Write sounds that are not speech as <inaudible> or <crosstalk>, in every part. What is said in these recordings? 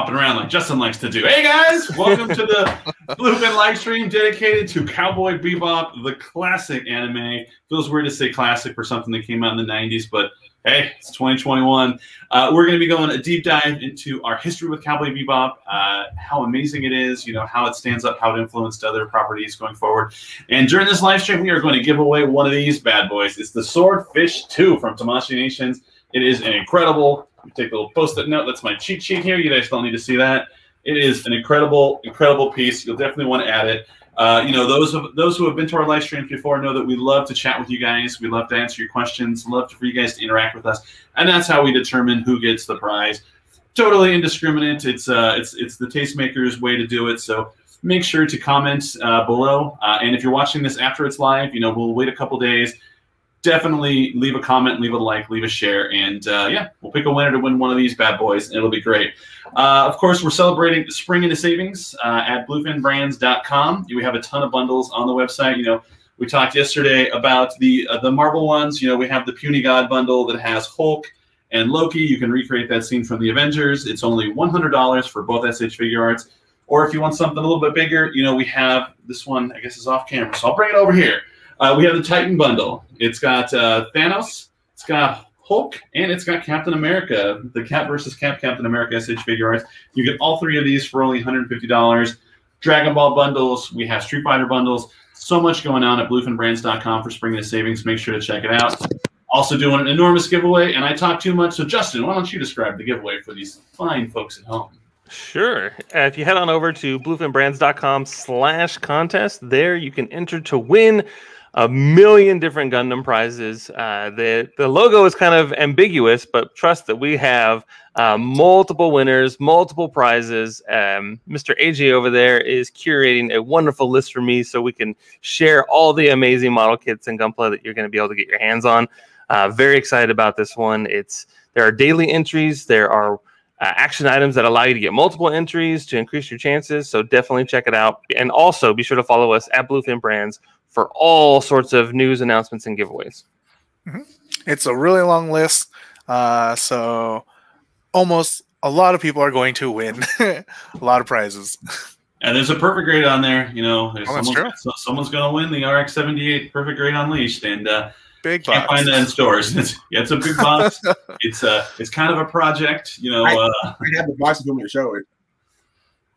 hopping around like Justin likes to do. Hey guys, welcome to the <laughs> Bluefin live stream dedicated to Cowboy Bebop, the classic anime. Feels weird to say classic for something that came out in the 90s, but hey, it's 2021. Uh, we're going to be going a deep dive into our history with Cowboy Bebop, uh, how amazing it is, you know, how it stands up, how it influenced other properties going forward. And during this live stream, we are going to give away one of these bad boys. It's the Swordfish 2 from Tamashii Nations. It is an incredible take a little post-it note. That's my cheat sheet here. You guys don't need to see that. It is an incredible, incredible piece. You'll definitely want to add it. Uh, you know, those of those who have been to our live streams before know that we love to chat with you guys. We love to answer your questions. Love for you guys to interact with us, and that's how we determine who gets the prize. Totally indiscriminate. It's uh, it's it's the tastemakers' way to do it. So make sure to comment uh, below. Uh, and if you're watching this after it's live, you know, we'll wait a couple days definitely leave a comment, leave a like, leave a share, and uh, yeah, we'll pick a winner to win one of these bad boys, and it'll be great. Uh, of course, we're celebrating spring into savings uh, at bluefinbrands.com. We have a ton of bundles on the website. You know, we talked yesterday about the uh, the Marvel ones. You know, we have the Puny God bundle that has Hulk and Loki. You can recreate that scene from the Avengers. It's only $100 for both SH Figuarts. Or if you want something a little bit bigger, you know, we have this one, I guess is off camera. So I'll bring it over here. Uh, we have the Titan bundle. It's got uh, Thanos, it's got Hulk, and it's got Captain America, the Cap versus Cap Captain America SH Figuarts. You get all three of these for only $150. Dragon Ball bundles. We have Street Fighter bundles. So much going on at bluefinbrands.com for spring savings. Make sure to check it out. Also doing an enormous giveaway, and I talk too much. So Justin, why don't you describe the giveaway for these fine folks at home? Sure. Uh, if you head on over to bluefinbrands.com slash contest, there you can enter to win a million different Gundam prizes. Uh, the the logo is kind of ambiguous, but trust that we have uh, multiple winners, multiple prizes. Um, Mr. AJ over there is curating a wonderful list for me, so we can share all the amazing model kits and gunpla that you're going to be able to get your hands on. Uh, very excited about this one. It's there are daily entries. There are uh, action items that allow you to get multiple entries to increase your chances. So definitely check it out. And also be sure to follow us at Bluefin Brands for all sorts of news announcements and giveaways. Mm-hmm. It's a really long list. Uh, so almost a lot of people are going to win <laughs> a lot of prizes. And there's a perfect grade on there. You know, oh, someone's, so someone's going to win the RX 78 perfect grade unleashed. And, uh, Big Can't find that in stores. <laughs> It's, yeah, it's a big box. <laughs> it's a, uh, it's kind of a project, you know. I, uh, I have the box if you want me to show it.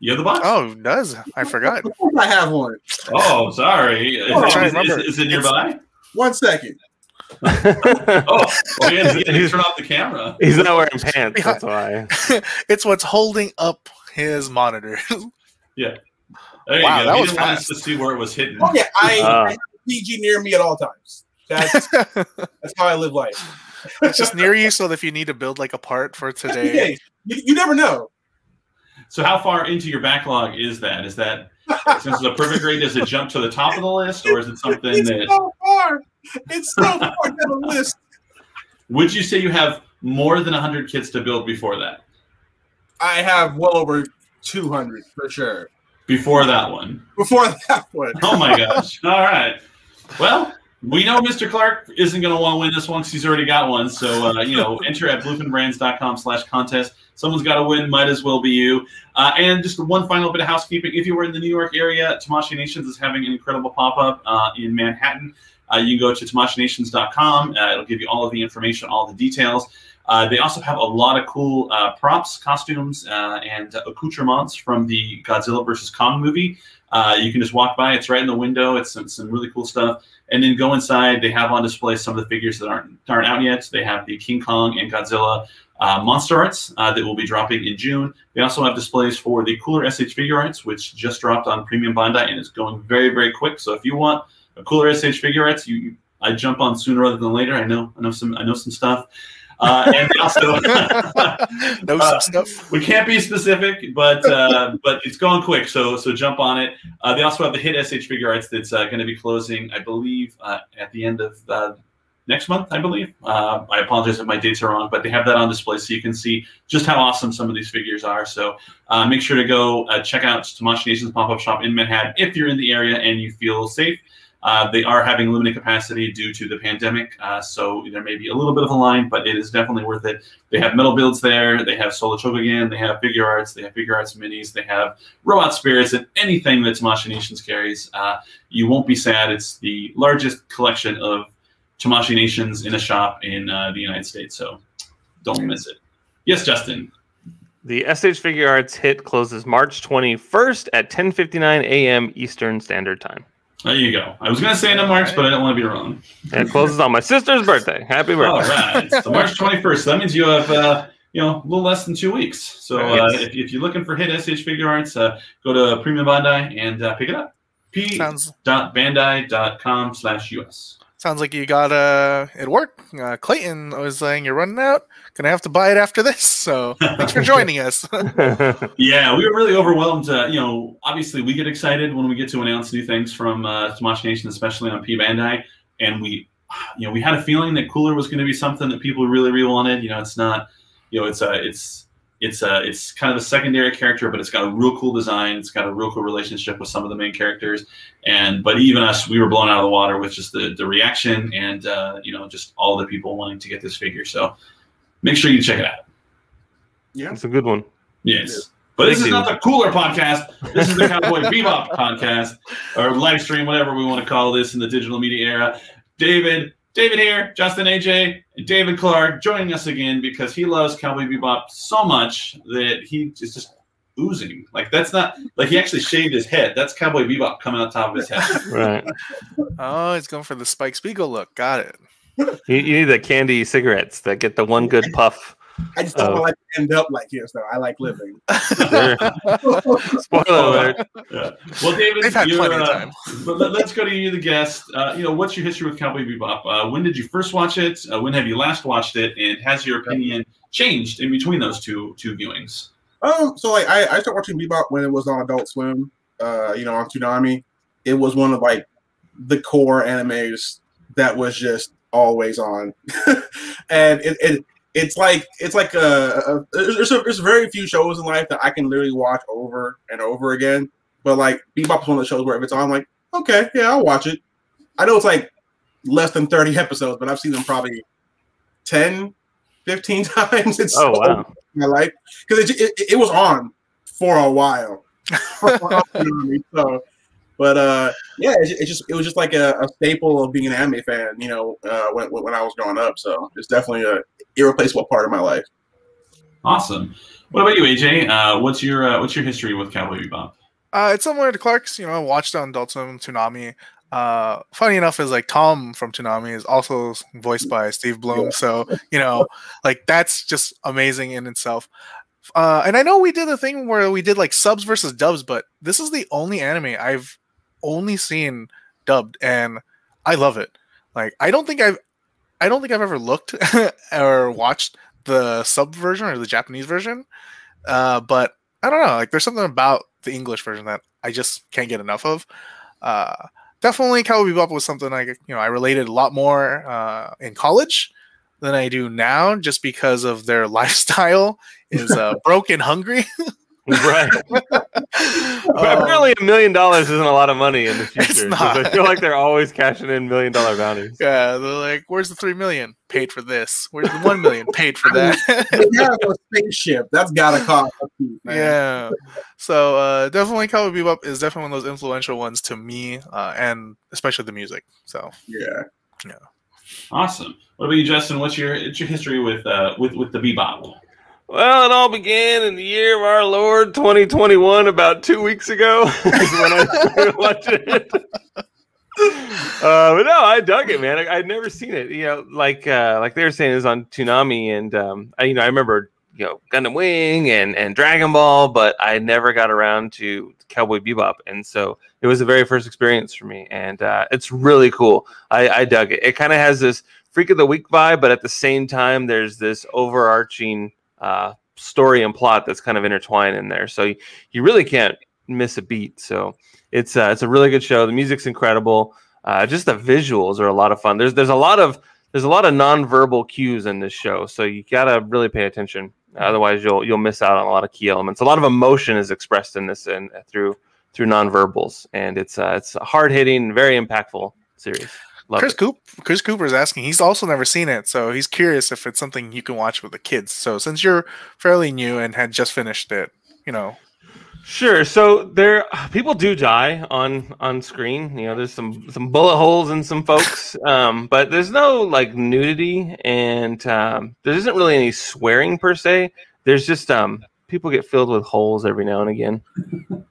You have the box? Oh, does I forgot? I have one. Oh, sorry. Is, oh, it, is, is, is it nearby? One second. <laughs> oh, oh yeah, he's turn off the camera. He's not wearing pants. That's why. it's what's holding up his monitor. yeah. There wow, you go. That he was fast. to see where it was hidden. Oh yeah, I, uh, I PG near me at all times. That's <laughs> that's how I live life. it's just near you, so that if you need to build like a part for today, you, you never know. So how far into your backlog is that? Is that since it's a perfect grade, does it jump to the top of the list, or is it something it's that? so far. It's so far down the list. Would you say you have more than hundred kits to build before that? I have well over two hundred for sure. Before that one. Before that one. oh my <laughs> gosh! All right. Well, we know Mr. Clark isn't going to want to win this one because he's already got one. So, uh, you know, <laughs> enter at bluefinbrands.com slash contest. Someone's got to win. Might as well be you. Uh, and just one final bit of housekeeping. If you were in the New York area, Tamashii Nations is having an incredible pop-up uh, in Manhattan. Uh, you can go to tamashinations.com. Uh, it'll give you all of the information, all the details. Uh, they also have a lot of cool uh, props, costumes, uh, and accoutrements from the Godzilla vs. Kong movie. Uh, you can just walk by. It's right in the window. It's some, some really cool stuff. And then go inside. They have on display some of the figures that aren't aren't out yet. They have the King Kong and Godzilla uh, monster arts uh, that will be dropping in June. They also have displays for the cooler SH Figuarts, which just dropped on Premium Bandai and is going very very quick. So if you want a cooler SH Figuarts, you I jump on sooner rather than later. I know I know some I know some stuff. Uh, and also <laughs> <laughs> uh, stuff. We can't be specific, but uh, but it's going quick. So so jump on it. Uh, they also have the hit SH Figuarts that's uh, going to be closing, I believe, uh, at the end of next month, I believe. Uh, I apologize if my dates are wrong, but they have that on display so you can see just how awesome some of these figures are. So uh, make sure to go uh, check out Tamashii Nation's pop-up shop in Manhattan if you're in the area and you feel safe. Uh, they are having limited capacity due to the pandemic, uh, so there may be a little bit of a line, but it is definitely worth it. They have metal builds there. They have Soul of Chogokin. They have Figuarts. They have Figuarts minis. They have robot spirits and anything that Tamashii Nations carries. Uh, you won't be sad. It's the largest collection of Tamashii Nations in a shop in uh, the United States, so don't miss it. Yes, Justin. The SH Figuarts hit closes March 21st at 10:59 a.m. Eastern Standard Time. There you go. I was going to say end of March, but I don't want to be wrong. And it closes on my sister's <laughs> birthday. Happy birthday! right. So March <laughs> 21st. That means you have, uh, you know, a little less than two weeks. So uh, Right. if, if you're looking for hit SH Figuarts, uh, go to Premium Bandai and uh, pick it up. Sounds p.bandai.com slash us. Sounds like you got uh it worked. Uh, Clayton was saying you're running out. Gonna have to buy it after this. So thanks for joining us. <laughs> <laughs> Yeah, we were really overwhelmed. Uh, you know, obviously we get excited when we get to announce new things from uh, Tamashii Nation, especially on P Bandai, and we, you know, we had a feeling that Cooler was going to be something that people really, really wanted. You know, it's not, you know, it's a, it's, it's a, it's kind of a secondary character, but it's got a real cool design. It's got a real cool relationship with some of the main characters, and but even us, we were blown out of the water with just the the reaction and uh, you know just all the people wanting to get this figure. So make sure you check it out. Yeah, it's a good one. Yes. But this is not the cooler podcast. This is the Cowboy <laughs> Bebop podcast or live stream, whatever we want to call this in the digital media era. David, David here, Justin AJ, and David Clark joining us again because he loves Cowboy Bebop so much that he is just oozing. Like that's not like he actually shaved his head. That's Cowboy Bebop coming on top of his head. <laughs> Right. oh, he's going for the Spike Spiegel look. Got it. You, you need the candy cigarettes that get the one good puff. I just don't Oh. want to like end up like his though. I like living. <laughs> <laughs> Spoiler alert. Yeah. Well, David, They've had you're, plenty of uh, time. but let, us go to you, the guest. Uh, you know, what's your history with Cowboy Bebop? Uh, when did you first watch it? Uh, when have you last watched it? And has your opinion changed in between those two two viewings? Um, so like I, I started watching Bebop when it was on Adult Swim, uh, you know, on Toonami. It was one of like the core animes that was just always on, <laughs> and it, it it's like it's like a, a there's a, there's very few shows in life that I can literally watch over and over again. But like Bebop is one of the shows where if it's on, I'm like, okay, yeah, I'll watch it. I know it's like less than 30 <laughs> episodes, but I've seen them probably 10, 15 <laughs> times. It's Oh so wow. my life because it, it it was on for a while. <laughs> so, but uh, yeah, it, it just it was just like a, a staple of being an anime fan, you know, uh, when when I was growing up. So it's definitely a irreplaceable part of my life. Awesome. What about you, AJ? Uh, what's your uh, what's your history with Cowboy Bebop? Uh, it's similar to Clark's. You know, I watched it on Adult Swim, Toonami. Uh, funny enough, is like Tom from Toonami is also voiced by Steve Blum. Yeah. So you know, like that's just amazing in itself. Uh, and I know we did a thing where we did like subs versus dubs, but this is the only anime I've only seen dubbed, and I love it. Like I don't think I've, I don't think I've ever looked <laughs> or watched the sub version or the Japanese version. Uh, but I don't know. Like there's something about the English version that I just can't get enough of. Uh, definitely, Cowboy Bebop was something I you know I related a lot more uh, in college than I do now, just because of their <laughs> lifestyle is uh, <laughs> broke and hungry. Right. <laughs> Um, Apparently, a million dollars isn't a lot of money in the future. so not. I feel like they're always cashing in million dollar bounties. yeah, they're like, "Where's the three million? Paid for this. Where's the one million? Paid for that." <laughs> They have a spaceship that's gotta cost a few, man. yeah. So uh, definitely, Cowboy Bebop is definitely one of those influential ones to me, uh, and especially the music. So yeah. yeah. Awesome. What about you, Justin? What's your what's your history with uh, with with the Bebop? Well, it all began in the year of our Lord 2021, about two weeks ago, <laughs> when I <laughs> it. Uh, but no, I dug it, man. I, I'd never seen it. You know, like uh, like they were saying, it was on Toonami, and um, I, you know, I remember you know Gundam Wing and and Dragon Ball, but I never got around to Cowboy Bebop, and so it was the very first experience for me, and uh, it's really cool. I, I dug it. It kind of has this freak of the week vibe, but at the same time, there's this overarching uh, story and plot that's kind of intertwined in there. So you, you really can't miss a beat. So it's uh, it's a really good show. The music's incredible. Uh, just the visuals are a lot of fun. There's there's a lot of there's a lot of nonverbal cues in this show, so you gotta really pay attention. Otherwise, you'll you'll miss out on a lot of key elements. A lot of emotion is expressed in this and through through nonverbals, and it's uh, it's a hard hitting, very impactful series. Love Chris it. Coop, Chris Cooper is asking. He's also never seen it, so he's curious if it's something you can watch with the kids. So since you're fairly new and had just finished it, you know, Sure. So there, people do die on on screen. You know, there's some some bullet holes in some folks, <laughs> um, but there's no like nudity, and um, there isn't really any swearing per se. There's just um, people get filled with holes every now and again.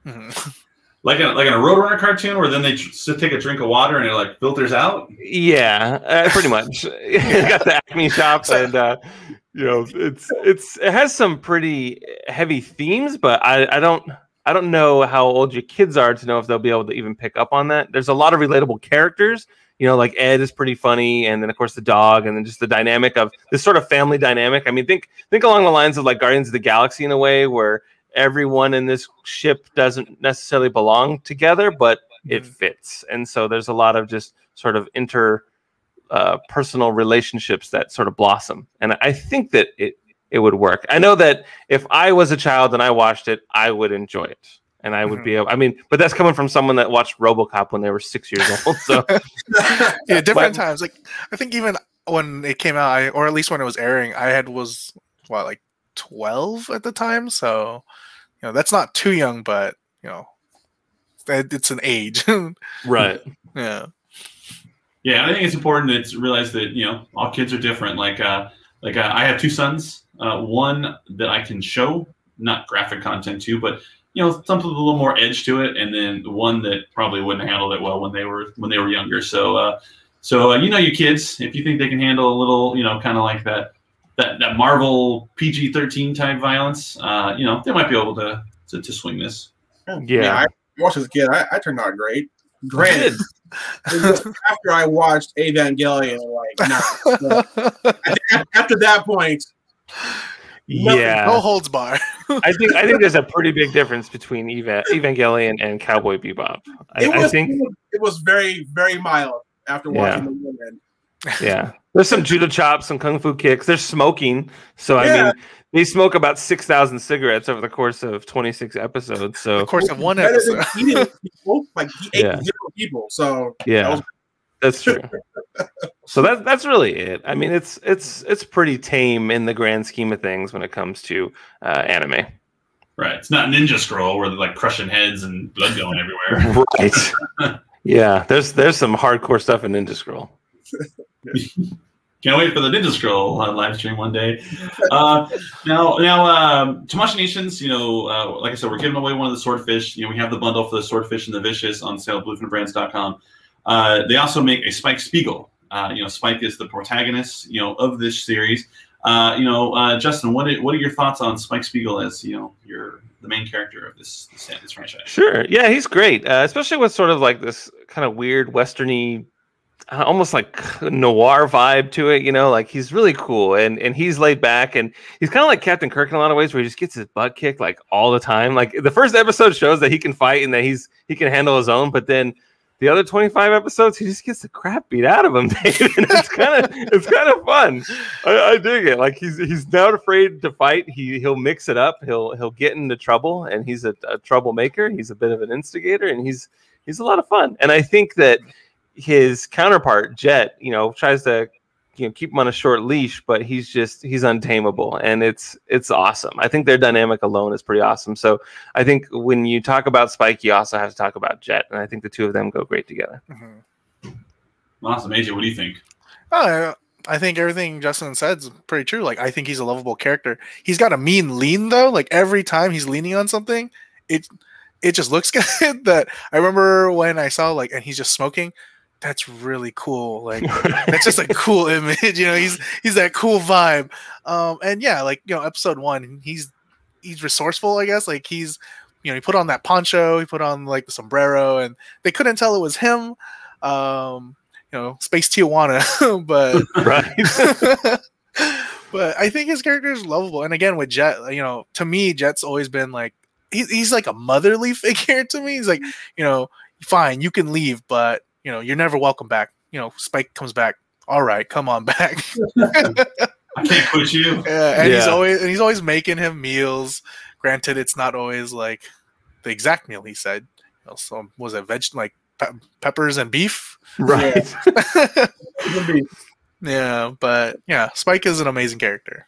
<laughs> Like a like in a Roadrunner cartoon, where then they tr- take a drink of water and it like filters out. Yeah, uh, pretty much. <laughs> Got the Acme shop, and uh, you know, it's it's it has some pretty heavy themes, but I I don't I don't know how old your kids are to know if they'll be able to even pick up on that. There's a lot of relatable characters. You know, like Ed is pretty funny, and then of course the dog, and then just the dynamic of this sort of family dynamic. I mean, think think along the lines of like Guardians of the Galaxy in a way where everyone in this ship doesn't necessarily belong together, but it Mhm. fits. And so there's a lot of just sort of inter uh, personal relationships that sort of blossom. And I think that it it would work. I know that if I was a child and I watched it, I would enjoy it. And I would Mhm. be able, I mean, but that's coming from someone that watched RoboCop when they were six years <laughs> old. So <laughs> yeah, different But- times. Like I think even when it came out, I, or at least when it was airing, I had was what like twelve at the time. So know that's not too young, but you know it's an age. <laughs> right, yeah. Yeah, I think it's important to realize that you know all kids are different. Like, uh, like uh, I have two sons. Uh, one that I can show, not graphic content to, but you know something with a little more edge to it, and then one that probably wouldn't handle it well when they were when they were younger. So, uh, so uh, you know your kids, if you think they can handle a little, you know, kind of like that that that Marvel PG thirteen type violence, uh, you know, they might be able to to, to swing this. Yeah. I watched as a kid. I, I turned out great. Granted, <laughs> <laughs> after I watched Evangelion, like, nah. I <laughs> after that point, No- yeah. No holds bar. I think I think there's a pretty big difference between Eva, Evangelion and Cowboy Bebop. I, it was, I think it was very, very mild after watching the women. Yeah. <laughs> There's some judo chops, some kung fu kicks. There's smoking. So I mean, they smoke about six thousand cigarettes over the course of 26 episodes. So of course, in one Better than episode. eating <laughs> people, like he ate Yeah. zero people. So yeah, was- that's true. <laughs> so that's that's really it. I mean, it's it's it's pretty tame in the grand scheme of things when it comes to uh, anime. Right. It's not Ninja Scroll where they're like crushing heads and blood going everywhere. Right. yeah. There's there's some hardcore stuff in Ninja Scroll. Can't wait for the Ninja Scroll uh, live stream one day. Uh, now, now, um, Tamashii Nations, you know, uh, like I said, we're giving away one of the swordfish. You know, we have the bundle for the swordfish and the vicious on sale at bluefinbrands.com. Uh, they also make a Spike Spiegel. Uh, you know, Spike is the protagonist, you know, of this series. Uh, you know, uh, Justin, what are, what are your thoughts on Spike Spiegel as you know, your the main character of this this, this franchise? Sure. Yeah, he's great, especially with sort of like this kind of weird westerny, Uh, almost like noir vibe to it. You know, like he's really cool and and he's laid back and he's kind of like Captain Kirk in a lot of ways, where he just gets his butt kicked like all the time. Like the first episode shows that he can fight and that he's he can handle his own, but then. The other 25 episodes, he just gets the crap beat out of him. <laughs> And it's kind of it's kind of fun. I, I dig it. Like he's he's not afraid to fight. He he'll mix it up. He'll he'll get into trouble, and he's a, a troublemaker. He's a bit of an instigator, and he's he's a lot of fun. And I think that his counterpart Jet, you know, tries to you know keep him on a short leash, but he's just he's untamable, and it's it's awesome. I think their dynamic alone is pretty awesome. So I think when you talk about Spike, you also have to talk about Jet, and I think the two of them go great together. Mhm. Awesome, AJ. What do you think? Oh, I think everything Justin said is pretty true. Like, I think he's a lovable character. He's got a mean lean though. Like every time he's leaning on something, it it just looks <laughs> good. that I remember when I saw like, and he's just smoking. That's really cool. Like <laughs> that's just a cool image. <laughs> You know, he's he's that cool vibe. Um, and yeah, like you know, episode one, he's he's resourceful. I guess like he's you know he put on that poncho, he put on like the sombrero, and they couldn't tell it was him. Um, you know, Space Tijuana, <laughs> but right. but I think his character is lovable. And again, with Jet, you know, to me, Jet's always been like he's he's like a motherly figure to me. He's like, you know, fine, you can leave, but you know, you're never welcome back. You know, Spike comes back. All right, come on back. <laughs> I can't quit you. <laughs> Yeah, and he's always and he's always making him meals. Granted, it's not always like the exact meal he said. also was it veg like pe- peppers and beef. Right. <laughs> yeah, but yeah, Spike is an amazing character.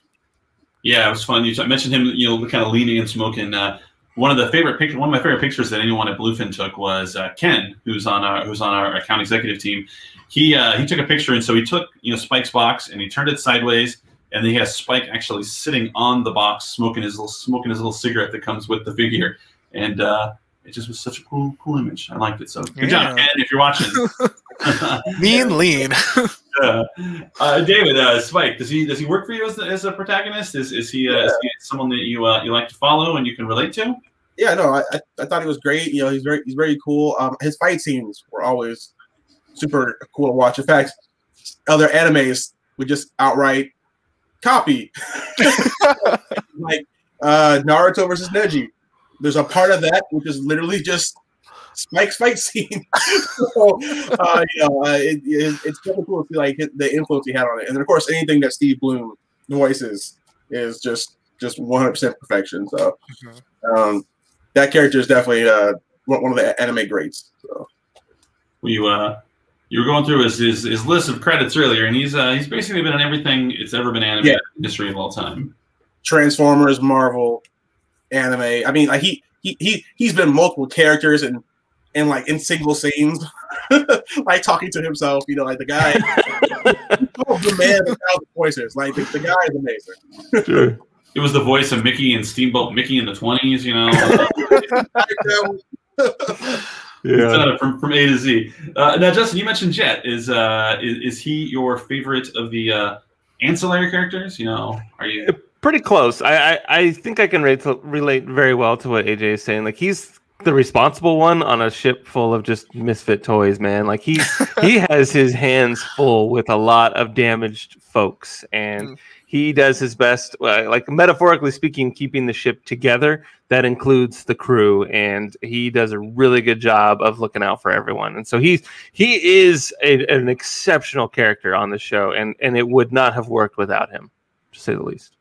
Yeah, it was fun. You mentioned him, you know, kind of leaning and smoking. Uh, one of the favorite pictures, one of my favorite pictures that anyone at Bluefin took was uh, Ken, who's on our who's on our account executive team. He uh, he took a picture, and so he took you know Spike's box and he turned it sideways, and then he has Spike actually sitting on the box, smoking his little smoking his little cigarette that comes with the figure, and uh, it just was such a cool cool image. I liked it. So good job, Ken, if you're watching. <laughs> Mean lean. <laughs> uh, uh, David, uh, Spike, does he does he work for you as, as a protagonist? Is is he, uh, is he someone that you uh, you like to follow and you can relate to? yeah, no, I, I, I thought he was great. You know, he's very he's very cool. Um, his fight scenes were always super cool to watch. In fact, other animes would just outright copy, <laughs> like uh, Naruto versus Neji. There's a part of that which is literally just Spike's fight scene. <laughs> so, uh, you know, uh, it, it, it's definitely cool to see like the influence he had on it, and then of course anything that Steve Blum voices is just just 100% perfection. So. Um, that character is definitely uh, one one of the anime greats. So. You uh, you were going through his, his his list of credits earlier, and he's uh, he's basically been in everything it's ever been animated Yeah. in history of all time. Transformers, Marvel, anime. I mean, like he he he he's been multiple characters and and like in single scenes, <laughs> like talking to himself. You know, like the guy, <laughs> the man with thousand voices. Like the, the guy is amazing. Sure. It was the voice of Mickey and Steamboat Mickey in the twenties. You know, <laughs> Yeah. uh, from from A to Z. Uh, now, Justin, you mentioned Jet. Is uh is, is he your favorite of the uh, ancillary characters? You know, are you? Pretty close. I, I, I think I can relate, to, relate very well to what AJ is saying. Like he's the responsible one on a ship full of just misfit toys, man. Like he he <laughs> has his hands full with a lot of damaged folks, and Mm. he does his best, uh, like metaphorically speaking, keeping the ship together. That includes the crew, and he does a really good job of looking out for everyone. And so he's he is a, an exceptional character on the show, and and it would not have worked without him, to say the least.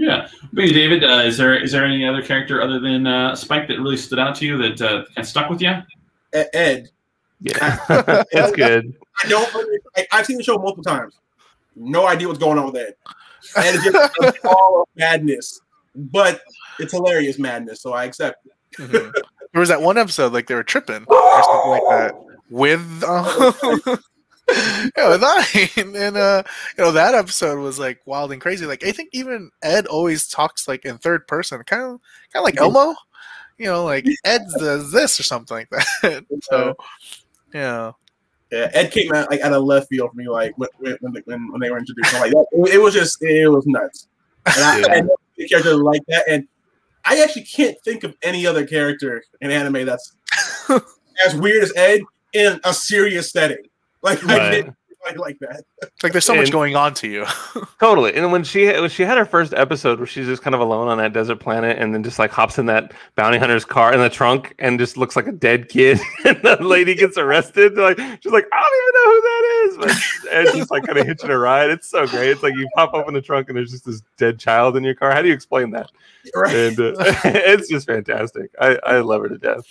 Yeah, maybe David. Uh, is there is there any other character other than uh, Spike that really stood out to you that uh, kind of stuck with you? Ed, Yeah, <laughs> that's good. I don't. I, I've seen the show multiple times. No idea what's going on with Ed. Ed is just it's <laughs> all madness, but it's hilarious madness. So I accept. it. Mhm. <laughs> There was that one episode like they were tripping or something like that with uh, yeah, with Nine. and uh you know that episode was like wild and crazy. Like I think even Ed always talks like in third person, kind of kind of like Elmo. You know, like Ed does this or something like that. <laughs> so yeah. Yeah, Ed came out like out of left field for me, like when when, when, when they were introduced. I'm like, it, it was just it was nuts. And I, Yeah. I never seen character like that, and I actually can't think of any other character in anime that's <laughs> as weird as Ed in a serious setting. Like I Right. can't like, like that. Like there's so much going on to you. <laughs> Totally. And when she when she had her first episode where she's just kind of alone on that desert planet and then just like hops in that bounty hunter's car in the trunk and just looks like a dead kid <laughs> and the lady gets arrested. Like she's like, I don't even know who that is. But and she's like kind of hitching a ride. It's so great. It's like you pop open the trunk and there's just this dead child in your car. How do you explain that? Right? And uh, <laughs> it's just fantastic. I, I love her to death.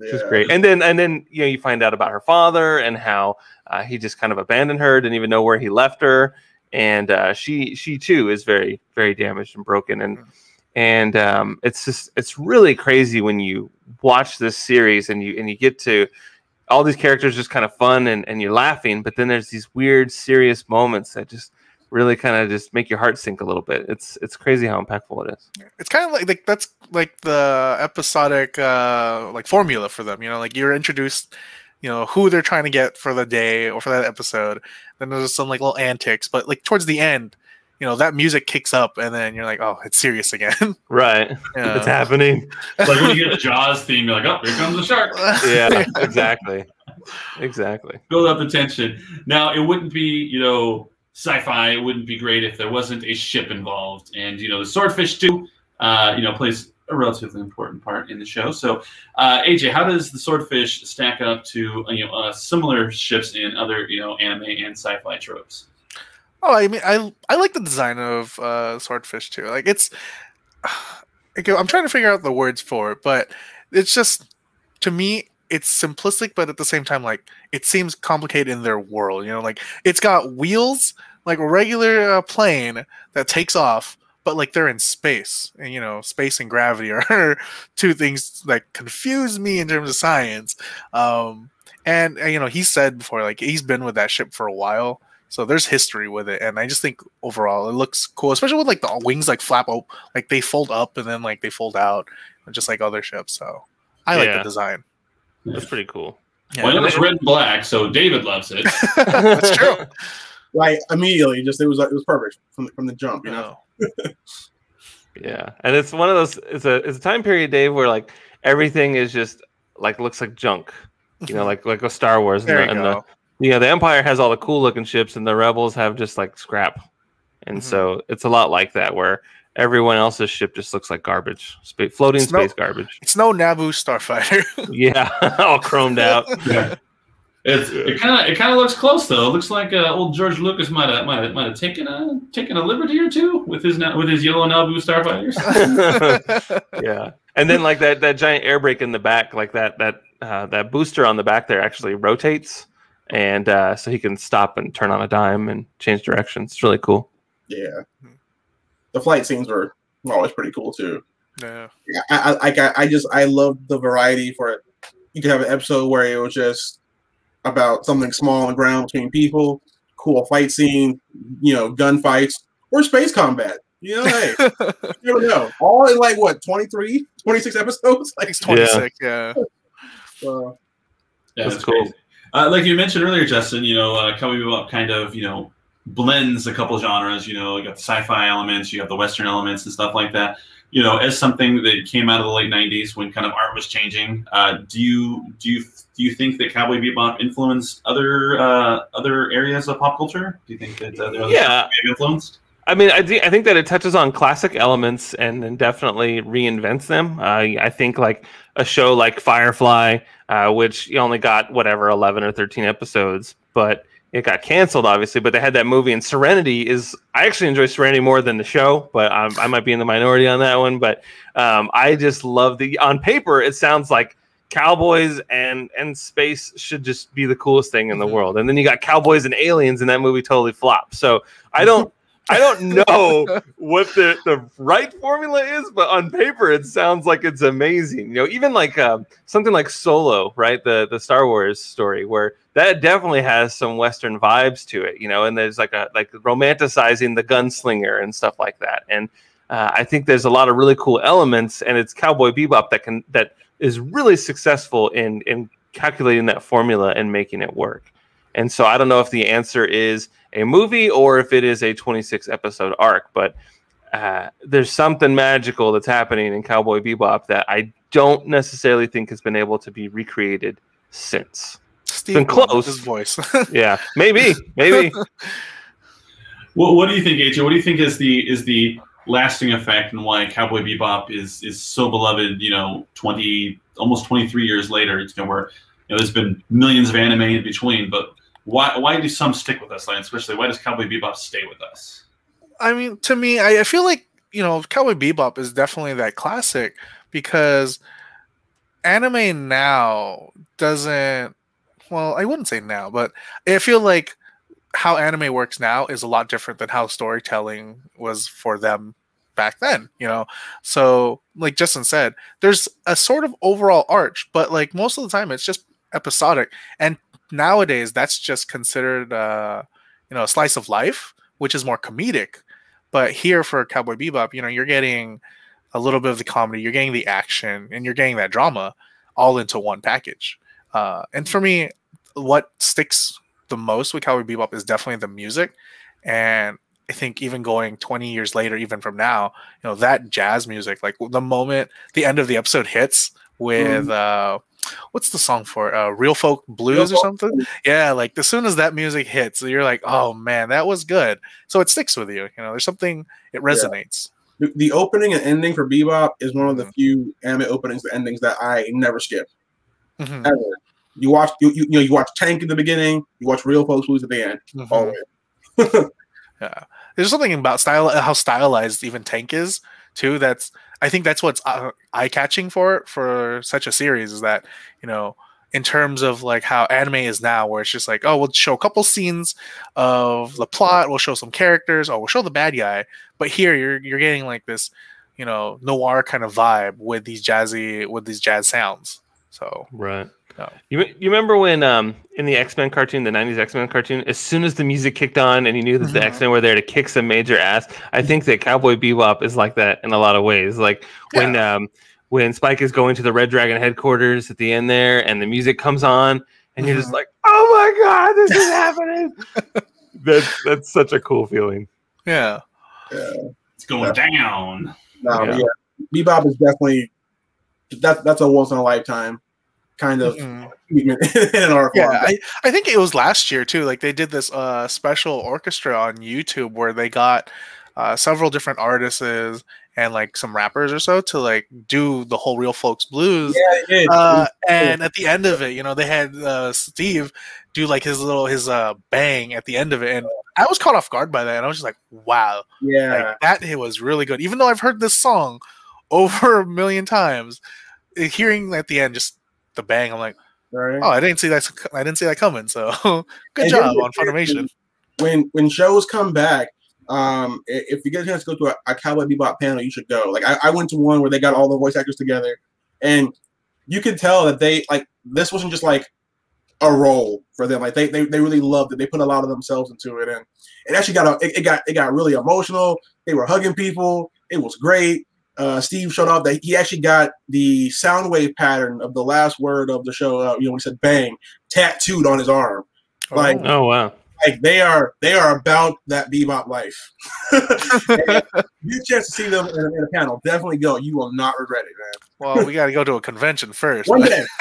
Which is great. And then and then you know you find out about her father and how uh, he just kind of abandoned her, didn't even know where he left her, and uh, she she too is very very damaged and broken. And and um, it's just it's really crazy when you watch this series and you and you get to all these characters just kind of fun and, and you're laughing, but then there's these weird serious moments that just really kind of just make your heart sink a little bit. It's it's crazy how impactful it is. it's kind of like, like that's like the episodic uh like formula for them you know like you're introduced you know who they're trying to get for the day or for that episode then there's some like little antics but like towards the end you know that music kicks up and then you're like oh it's serious again <laughs> Right. Yeah. It's happening. It's like when you get the Jaws theme, you're like, oh, here comes the shark. <laughs> Yeah, exactly. Exactly. Build up the tension. Now, it wouldn't be, you know, sci-fi. Wouldn't be great if there wasn't a ship involved. And you know, the Swordfish 2, uh, you know, plays a relatively important part in the show. So, uh, AJ, how does the swordfish stack up to uh, you know uh, similar ships in other you know anime and sci-fi tropes? Oh, I mean, I I like the design of uh, Swordfish 2. Like it's, <sighs> I'm trying to figure out the words for it, but it's just to me, it's simplistic, but at the same time, like it seems complicated in their world. You know, like it's got wheels, like a regular uh, plane that takes off, but like they're in space, and you know, space and gravity <laughs> are two things that confuse me in terms of science. Um, and uh, you know, he said before, like he's been with that ship for a while, so there's history with it, and I just think overall it looks cool, especially with like the wings like flap up, like they fold up and then like they fold out, just like other ships. So I like the design. That's pretty cool. Yeah, well, it was red and black, so David loves it. <laughs> that's <laughs> true. Like immediately, just it was like it was perfect from the, from the jump. You know, <laughs> Yeah, and it's one of those. It's a it's a time period, Dave, where like everything is just like looks like junk. You know, like like a Star Wars. there and you the, and go. the yeah, the Empire has all the cool looking ships, and the Rebels have just like scrap. And Mhm. so it's a lot like that, where everyone else's ship just looks like garbage, Spa- floating It's no- space garbage. <laughs> It's no Naboo starfighter. <laughs> Yeah, <laughs> all chromed out. Yeah. It's, it kind of it kind of looks close though. It looks like uh, old George Lucas might have might have, might have taken a taken a liberty or two with his with his yellow Naboo starfighters. yeah, and then like that that giant air brake in the back, like that that uh, that booster on the back there actually rotates, and uh, so he can stop and turn on a dime and change directions. It's really cool. yeah. The flight scenes were always pretty cool too. yeah. Yeah, I, I, I, I just I love the variety for it. You could have an episode where it was just about something small on the ground between people, cool fight scene, you know, gunfights, or space combat. You know, hey, <laughs> you never know. All in like what 23, 26 episodes. <laughs> Like, It's 26, yeah. <laughs> uh, Yeah, That's it's cool. Uh, like you mentioned earlier, Justin, you know, uh, Cowboy Bebop kind of, you know, blends a couple genres. You know, you got the sci-fi elements, you got the Western elements, and stuff like that. You know, as something that came out of the late '90s when kind of art was changing. Uh, do you do you do you think that Cowboy Bebop influenced other uh, other areas of pop culture? Do you think that uh, there are other Yeah. stuff that may have influenced? I mean, I, thi- I think that it touches on classic elements and then definitely reinvents them. Uh, I think like a show like Firefly, uh, which you only got whatever eleven or thirteen episodes, but it got canceled obviously. But they had that movie, and Serenity is I actually enjoy Serenity more than the show, but um, I might be in the minority on that one. But um, I just love the on paper. It sounds like cowboys and and space should just be the coolest thing in the Mhm. world. And then you got cowboys and aliens, and that movie totally flopped. So I don't. I don't know what the, the right formula is, but on paper it sounds like it's amazing. You know, even like um, something like Solo, right? The the Star Wars story, where that definitely has some Western vibes to it. You know, and there's like a like romanticizing the gunslinger and stuff like that. And uh, I think there's a lot of really cool elements, and it's Cowboy Bebop that can that is really successful in in calculating that formula and making it work. And so I don't know if the answer is a movie or if it is a 26 episode arc, but uh, there's something magical that's happening in Cowboy Bebop that I don't necessarily think has been able to be recreated since. Steve Been close. His voice. <laughs> <laughs> Yeah, maybe, maybe. What, what do you think, AJ? What do you think is the is the lasting effect and why Cowboy Bebop is is so beloved? You know, twenty almost twenty three years later, it's you know, where you know there's been millions of anime in between, but why why do some stick with us? Like especially why does Cowboy Bebop stay with us? I mean, to me, I, I feel like you know, Cowboy Bebop is definitely that classic because anime now doesn't. Well, I wouldn't say now, but I feel like how anime works now is a lot different than how storytelling was for them back then. You know, so like Justin said, there's a sort of overall arch, but like most of the time, it's just episodic, and nowadays that's just considered, uh, you know, a slice of life, which is more comedic. But here for Cowboy Bebop, you know, you're getting a little bit of the comedy, you're getting the action, and you're getting that drama all into one package. Uh, and for me, what sticks the most with Cowboy Bebop is definitely the music. And I think even going 20 years later, even from now, you know, that jazz music, like the moment the end of the episode hits with uh what's the song for uh real folk blues Real or Folk something yeah like as soon as that music hits you're like oh man that was good so it sticks with you you know there's something it resonates the, the opening and ending for Bebop is one of the Mhm. few anime openings and endings that I never skip Mhm, ever. You watch you, you, you know you watch Tank in the beginning, you watch Real folk Blues at the end. mhm. Always. <laughs> Yeah, there's something about style, how stylized even Tank is too. That's I think that's what's uh, eye catching for for such a series is that you know in terms of like how anime is now, where it's just like, oh, we'll show a couple scenes of the plot, we'll show some characters, oh, we'll show the bad guy. But here you're you're getting like this, you know, noir kind of vibe with these jazzy with these jazz sounds. So Right. No. You, you remember when um in the X Men cartoon, the '90s X Men cartoon, as soon as the music kicked on and you knew that the Mhm. X Men were there to kick some major ass, I think that Cowboy Bebop is like that in a lot of ways. Like when um when Spike is going to the Red Dragon headquarters at the end there, and the music comes on, and you're just Mhm. like, "Oh my god, this is happening!" <laughs> that's that's such a cool feeling. yeah, It's going down. No, Yeah. yeah. Bebop is definitely that. That's a once in a lifetime kind of Mhm. <laughs> our yeah. form. I, I think it was last year too. Like they did this uh special orchestra on YouTube where they got uh, several different artists and like some rappers or so to like do the whole Real Folks Blues. yeah, it. Uh, and at the end of it, you know, they had uh, Steve do like his little his uh bang at the end of it, and I was caught off guard by that, and I was just like, wow, yeah. like, that hit was really good. Even though I've heard this song <laughs> over a million times, hearing at the end just the bang, I'm like, right. oh, I didn't see that, I didn't see that coming. So <laughs> good And job on Funimation. when when shows come back, um, if you get a chance to go to a, a Cowboy Bebop panel, you should go. Like I, I went to one where they got all the voice actors together, and you could tell that they like this wasn't just like a role for them. Like they they, they really loved it. They put a lot of themselves into it, and it actually got a, it, it got it got really emotional. They were hugging people. It was great. Uh, Steve showed off that he actually got the sound wave pattern of the last word of the show. Uh, you know, he said "bang" tattooed on his arm. Like Oh wow. Like they are they are about that bebop life. And <laughs> you get chance to see them in a, in a panel, definitely go. You will not regret it, man. well, we got to go to a convention first. One day. <laughs>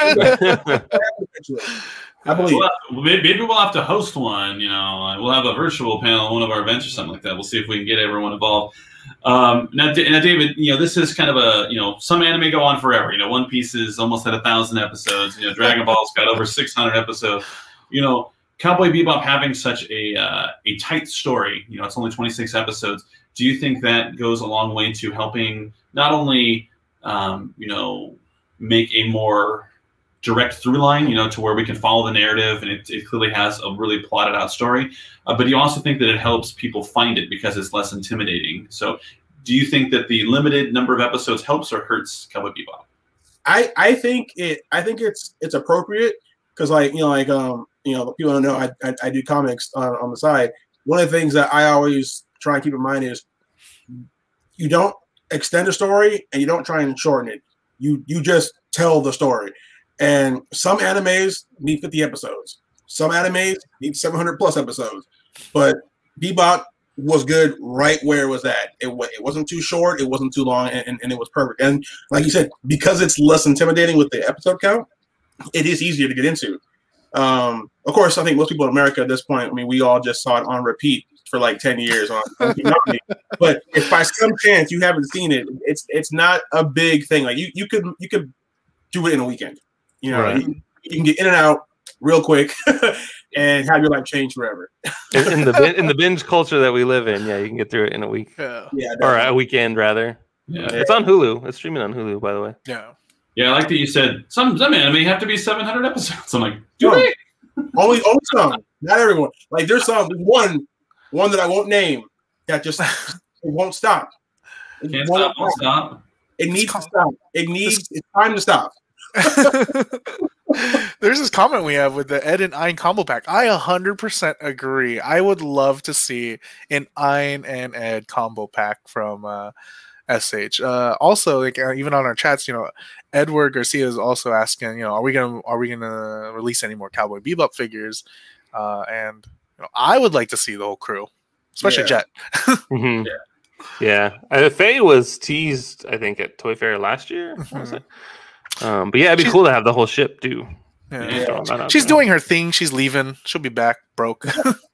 I believe. Well, maybe maybe we'll have to host one. You know, we'll have a virtual panel one of our events or something like that. We'll see if we can get everyone involved. Um, now, now, David, you know, this is kind of a you know, some anime go on forever. You know, One Piece is almost at a thousand episodes. You know, Dragon Ball's got over six hundred episodes. You know, Cowboy Bebop having such a uh, a tight story. You know, it's only twenty six episodes. Do you think that goes a long way to helping not only um, you know make a more direct through line, you know, to where we can follow the narrative and it, it clearly has a really plotted out story. Uh, but you also think that it helps people find it because it's less intimidating. So, do you think that the limited number of episodes helps or hurts Cowboy Bebop? I I think it I think it's it's appropriate because like you know like um you know people don't know I I, I do comics on, on the side. One of the things that I always try and keep in mind is you don't extend a story and you don't try and shorten it. You you just tell the story. And some animes need 50 episodes. Some animes need 700 plus episodes. But Bebop was good right where it was at. It, it wasn't too short, it wasn't too long, and, and, and it was perfect. And like you said, because it's less intimidating with the episode count, it is easier to get into. Um, of course, I think most people in America at this point, I mean, we all just saw it on repeat for like 10 years on, on <laughs> but if by some chance you haven't seen it, it's it's not a big thing. Like you you could you could do it in a weekend. You know, Right. you, you can get in and out real quick <laughs> and have your life change forever. in, in the in the <laughs> binge culture that we live in, yeah, you can get through it in a week Yeah, Yeah, or a weekend rather. Yeah. It's on Hulu. It's streaming on Hulu, by the way. yeah. Yeah, I like that you said some some anime have to be 700 episodes. <laughs> I'm like, do No. they? <laughs> only only some, not everyone. Like there's some one one that I won't name that just it <laughs> won't stop. It Can't won't stop, won't stop. It needs to stop. It needs it's time to stop. There's this comment we have with the Ed and Ein combo pack. I 100% agree. I would love to see an Ein and Ed combo pack from uh, SH. Uh, also, like uh, even on our chats, you know, Edward Garcia is also asking, you know, are we gonna are we gonna release any more Cowboy Bebop figures? Uh, and you know, I would like to see the whole crew, especially Yeah. Jet. <laughs> Mhm. Yeah. Yeah, uh, Faye was teased, I think, at Toy Fair last year. what was Mhm. Um, but yeah, it'd be She's- cool to have the whole ship too. Yeah. Yeah. Throwing that out She's there. doing her thing. She's leaving. She'll be back broke. <laughs>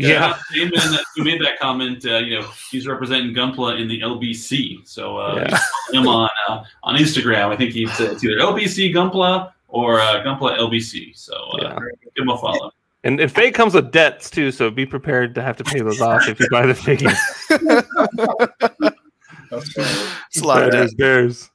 Yeah, Damon, who made that comment, uh, you know, he's representing Gunpla in the LBC. So uh, Yeah. follow him on uh, on Instagram. I think he's uh, it's either LBC Gunpla or uh, Gunpla LBC. So uh, Yeah. give him a follow. and, and Faye comes with debts too, so be prepared to have to pay those off if you buy the <laughs> figure. That's funny. it's a lot of Bears, bears.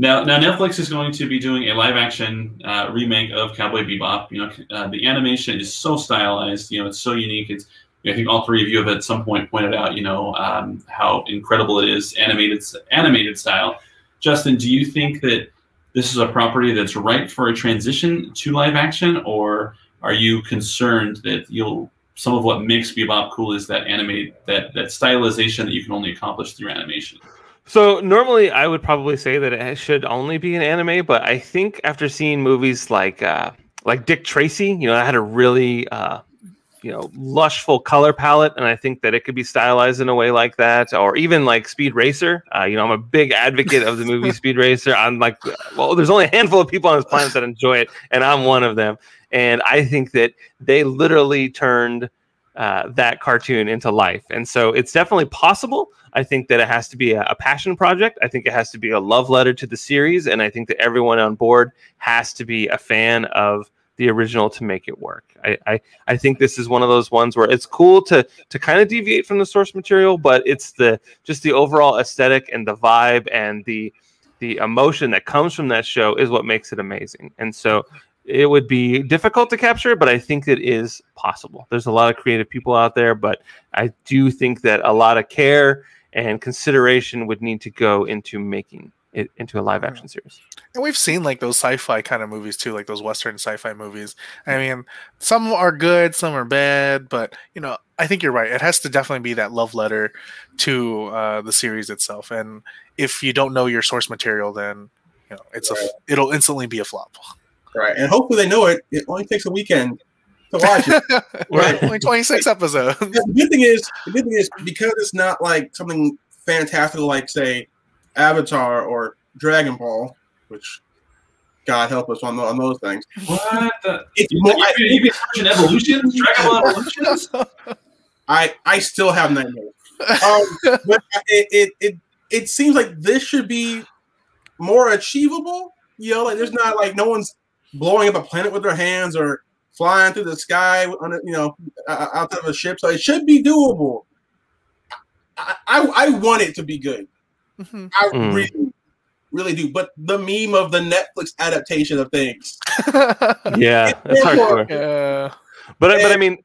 Now, now Netflix is going to be doing a live action uh, remake of Cowboy Bebop. You know, uh, the animation is so stylized. You know, it's so unique. It's I think all three of you have at some point pointed out, you know, um, how incredible it is animated animated style. Justin, do you think that this is a property that's ripe for a transition to live action, or are you concerned that you'll some of what makes Bebop cool is that animate that that stylization that you can only accomplish through animation? So normally I would probably say that it should only be an anime, but I think after seeing movies like uh, like Dick Tracy, you know, I had a really uh, you know lushful color palette, and I think that it could be stylized in a way like that, or even like Speed Racer. Uh, you know, I'm a big advocate of the movie <laughs> Speed Racer. I'm like, well, there's only a handful of people on this planet that enjoy it, and I'm one of them. And I think that they literally turned uh, that cartoon into life, and so it's definitely possible. I think that it has to be a, a, passion project. I think it has to be a love letter to the series, and I think that everyone on board has to be a fan of the original to make it work. I, I, I think this is one of those ones where it's cool to to kind of deviate from the source material, but it's the just the overall aesthetic and the vibe and the the emotion that comes from that show is what makes it amazing. And so it would be difficult to capture, but I think it is possible. There's a lot of creative people out there, but I do think that a lot of care and consideration would need to go into making it into a live action series. And we've seen like those sci-fi kind of movies too, like those western sci-fi movies. I mean, some are good, some are bad, but you know, I think you're right. It has to definitely be that love letter to uh, the series itself. And if you don't know your source material, then you know it's right. a it'll instantly be a flop. Right, and hopefully they know it. It only takes a weekend to watch it. <laughs> right, only 26 episodes. the good thing is, the good thing is because it's not like something fantastic like say Avatar or Dragon Ball, which God help us on, the, on those things. What? The, it's more, you, you, you watching Evolutions, Dragon Ball Evolutions. <laughs> I I still have nightmares. Um, but it, it it it seems like this should be more achievable. You know, like there's not like no one's blowing up a planet with their hands or flying through the sky on a, you know out of a ship. So it should be doable. I, I, I want it to be good. Mm-hmm. I mm. really, really do. But the meme of the Netflix adaptation of things. yeah, it's hardcore. Yeah. But and, but I mean,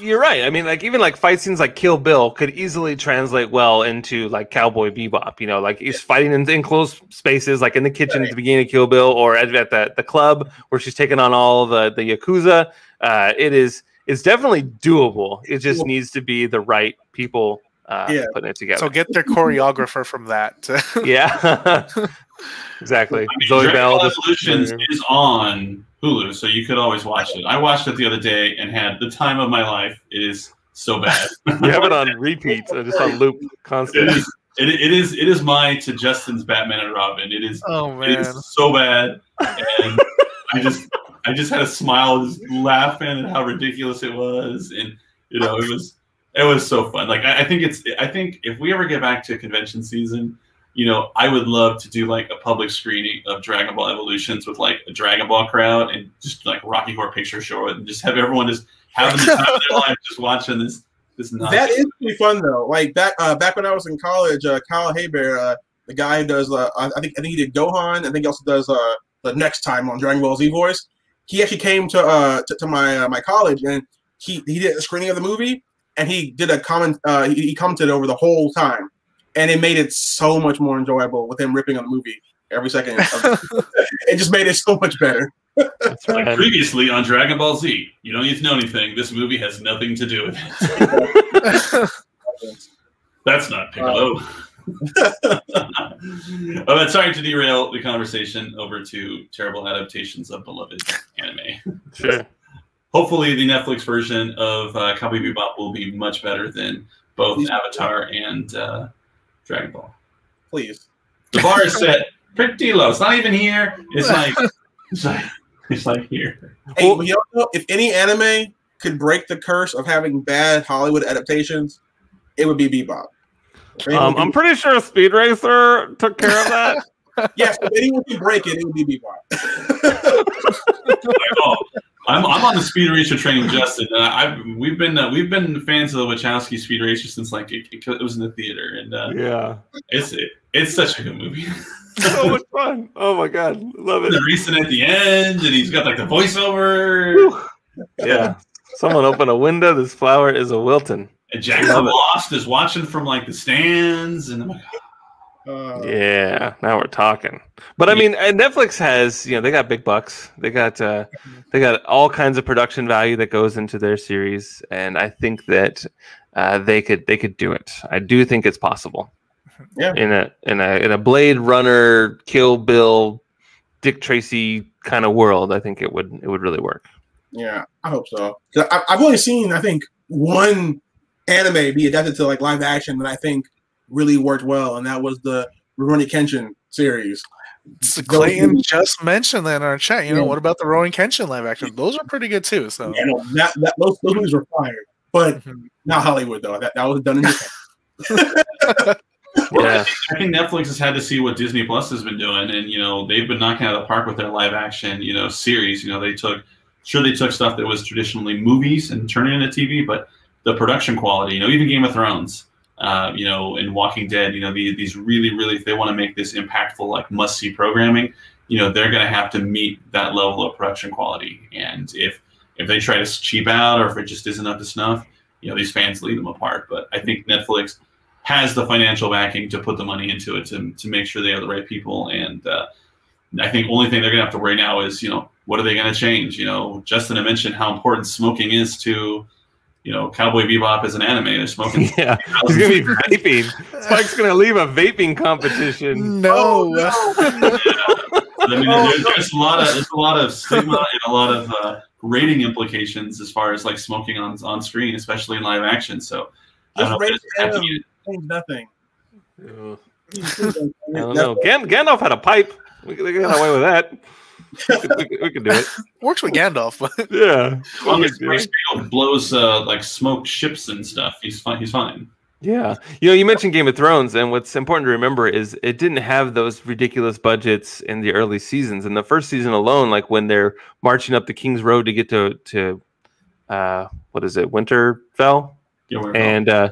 you're right. I mean, like even like fight scenes like Kill Bill could easily translate well into like Cowboy Bebop. You know, like he's fighting in enclosed spaces, like in the kitchen right. at the beginning of Kill Bill, or at, at the the club where she's taking on all the the yakuza. Uh, it is it's definitely doable. It just needs to be the right people uh, yeah. putting it together. So get their choreographer from that. <laughs> yeah, <laughs> exactly. I mean, Zoe Bell Evolutions is on Hulu, so you could always watch it. I watched it the other day and had the time of my life. It is so bad. <laughs> you have it on repeat, so just on loop constantly. It, it is it is my to Justin's Batman and Robin. It is oh man, it is so bad, and I just I just had a smile, just laughing at how ridiculous it was, and you know it was it was so fun. Like I, I, think it's I think if we ever get back to convention season, you know, I would love to do like a public screening of Dragon Ball Evolutions with like a Dragon Ball crowd and just like Rocky Horror Picture Show and just have everyone just having the time of their <laughs> life just watching this. This that is pretty fun though. Like back uh, back when I was in college, uh, Kyle Hebert, uh, the guy who does uh, I think I think he did Gohan. I think he also does uh, the next time on Dragon Ball Z voice. He actually came to uh to, to my uh, my college and he he did a screening of the movie and he did a comment. Uh, he, he commented over the whole time, and it made it so much more enjoyable with him ripping on the movie every second. <laughs> <laughs> it just made it so much better. like previously on Dragon Ball Z, you don't need to know anything. This movie has nothing to do with it. <laughs> That's not Piccolo. Uh, oh, sorry to derail the conversation over to terrible adaptations of beloved anime. Sure hopefully the Netflix version of uh, Cowboy Bebop will be much better than both Please. Avatar and uh, Dragon Ball. Please. The bar is set pretty low. It's not even here. It's <laughs> like it's like it's like here. Hey, well, you know, if any anime could break the curse of having bad Hollywood adaptations, it would be Bebop. Um, I'm pretty sure Speed Racer took care of that. <laughs> yes, if anyone can break it, it would be Bebop. <laughs> I'm, I'm on the speed racer train, Justin. Uh, I've we've been uh, we've been fans of the Wachowski speed racer since like it, it, was in the theater, and uh, yeah, it's it, it's such a good movie. <laughs> so much fun. Oh my god, love it. The recent at the end, and he's got like the voiceover. Whew. Yeah. Someone open a window. This flower is a Wilton. And Jackson Lost is watching from like the stands, and I'm like, Uh, Yeah, now we're talking. But I mean, and Netflix has you know they got big bucks. They got uh, they got all kinds of production value that goes into their series, and I think that uh, they could they could do it. I do think it's possible. <laughs> Yeah. In a in a in a Blade Runner, Kill Bill, Dick Tracy kind of world, I think it would it would really work. Yeah, I hope so. I, I've only seen, I think, one anime be adapted to like live action that I think really worked well, and that was the Rurouni Kenshin series. So Clayton movies- just mentioned that in our chat. You know, what about the Rurouni Kenshin live action? Those are pretty good too. So You know, that, that those, those movies were fire, but Mhm. not Hollywood though. That, that was done in Japan. <laughs> Well, I Yeah. think, I think Netflix has had to see what Disney Plus has been doing, and you know they've been knocking out of the park with their live action, you know, series. You know, they took sure they took stuff that was traditionally movies and turned it into TV, but the production quality, you know, even Game of Thrones, uh, you know, in Walking Dead, you know, the, these really, really, if they want to make this impactful, like must see programming, you know, they're going to have to meet that level of production quality. And if if they try to cheap out or if it just isn't up to snuff, you know, these fans leave them apart. But I think Netflix has the financial backing to put the money into it to, to make sure they have the right people. And uh, I think only thing they're going to have to worry now is, you know, what are they going to change? You know, Justin had mentioned how important smoking is to, you know, Cowboy Bebop as an anime. They're smoking. <laughs> Yeah, he's gonna be vaping. Spike's gonna leave a vaping competition. no. <laughs> I mean, there's, there's a lot of there's a lot of <laughs> stigma and a lot of uh, rating implications as far as like smoking on on screen, especially in live action. So I don't know. Just if it's rate happening. Change nothing. Ugh. I I don't know. Gan- Gandalf had a pipe. We could we got away with that. We could, we could, we could do it. <laughs> Works with Gandalf, but <laughs> Yeah. As long we as could do Bryce it. Field blows uh, like smoke ships and stuff, he's fine. He's fine. Yeah. You know, you mentioned Game of Thrones, and what's important to remember is it didn't have those ridiculous budgets in the early seasons. In the first season alone, like when they're marching up the King's Road to get to to uh what is it, Winterfell? Yeah, and uh,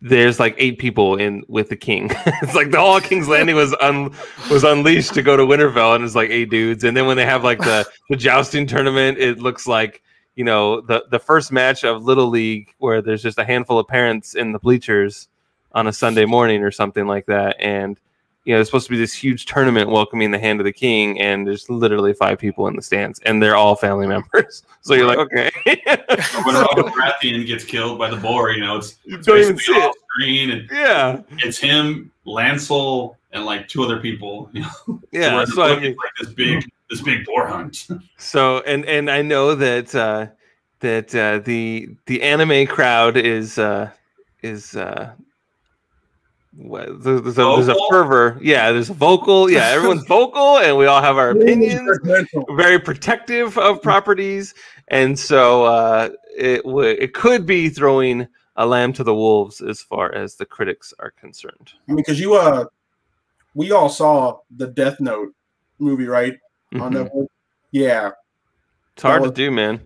there's like eight people in with the king. <laughs> it's like the whole King's Landing was un, was unleashed to go to Winterfell, and it's like eight dudes. And then when they have like the the jousting tournament, it looks like you know the the first match of Little League where there's just a handful of parents in the bleachers on a Sunday morning or something like that, and you know, it's supposed to be this huge tournament welcoming the hand of the king, and there's literally five people in the stands, and they're all family <laughs> members. So you're like, okay, Or <laughs> when Robert Baratheon gets killed by the boar, you know, it's, it's don't even basically see off it. screen, and Yeah, it's him, Lancel, and like two other people. <laughs> You know, yeah. So I mean, like this big, this big boar hunt. So and and I know that uh, that uh, the the anime crowd is uh, is uh, what, there's, there's a, there's a fervor. Yeah, there's a vocal. Yeah, everyone's <laughs> vocal, and we all have our opinions. Very protective of properties, and so uh, it w- it could be throwing a lamb to the wolves as far as the critics are concerned. I mean, because you uh, we all saw the Death Note movie, right? On Mhm. Netflix. Yeah, It's hard to do, man.